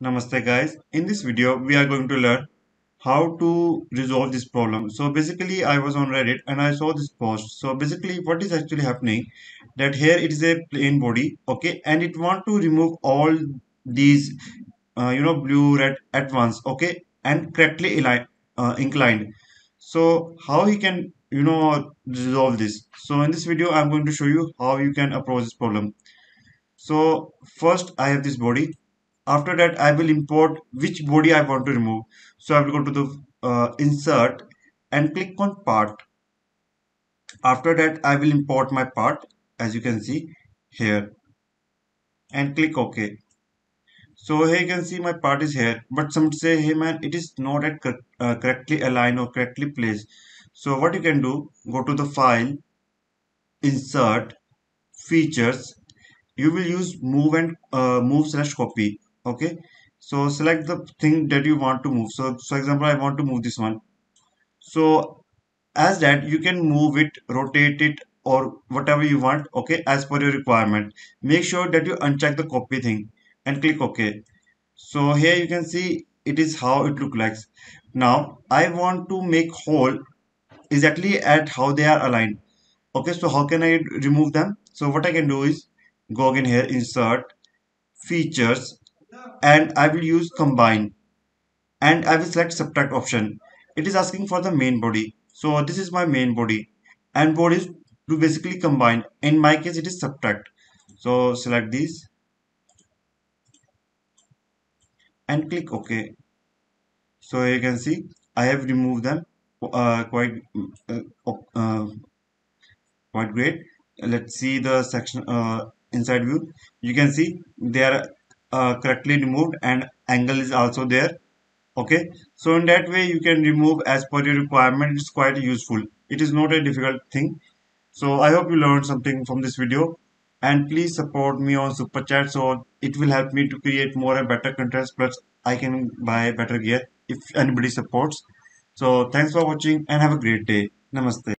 Namaste guys. In this video, we are going to learn how to resolve this problem. So basically, I was on Reddit and I saw this post. So basically, what is actually happening that here it is a plain body, okay, and it want to remove all these, uh, you know, blue, red at once, okay, and correctly uh, inclined. So how he can, you know, resolve this? So in this video, I'm going to show you how you can approach this problem. So first, I have this body after that I will import which body I want to remove. So I will go to the uh, insert and click on part. After that I will import my part as you can see here and click OK. So here you can see my part is here but some say hey man it is not at uh, correctly aligned or correctly placed. So what you can do go to the file insert features. You will use move and uh, move slash copy okay? So select the thing that you want to move. So for example i want to move this one. So as that you can move it rotate it or whatever you want okay as per your requirement. Make sure that you uncheck the copy thing and click ok so here you can see it is how it looks like. Now i want to make whole exactly at how they are aligned. Okay so how can i remove them? So what i can do is go again here insert features and I will use combine and I will select subtract option. It is asking for the main body. So this is my main body and body is to basically combine. In my case it is subtract. So select these and click OK. So you can see I have removed them uh, quite uh, uh, quite great. Let's see the section uh, inside view. You can see they are uh, correctly removed and angle is also there. Okay? So in that way you can remove as per your requirement. It's quite useful. It is not a difficult thing. So i hope you learned something from this video. And please support me on super chat so it will help me to create more and better content plus i can buy better gear if anybody supports. So thanks for watching and have a great day. Namaste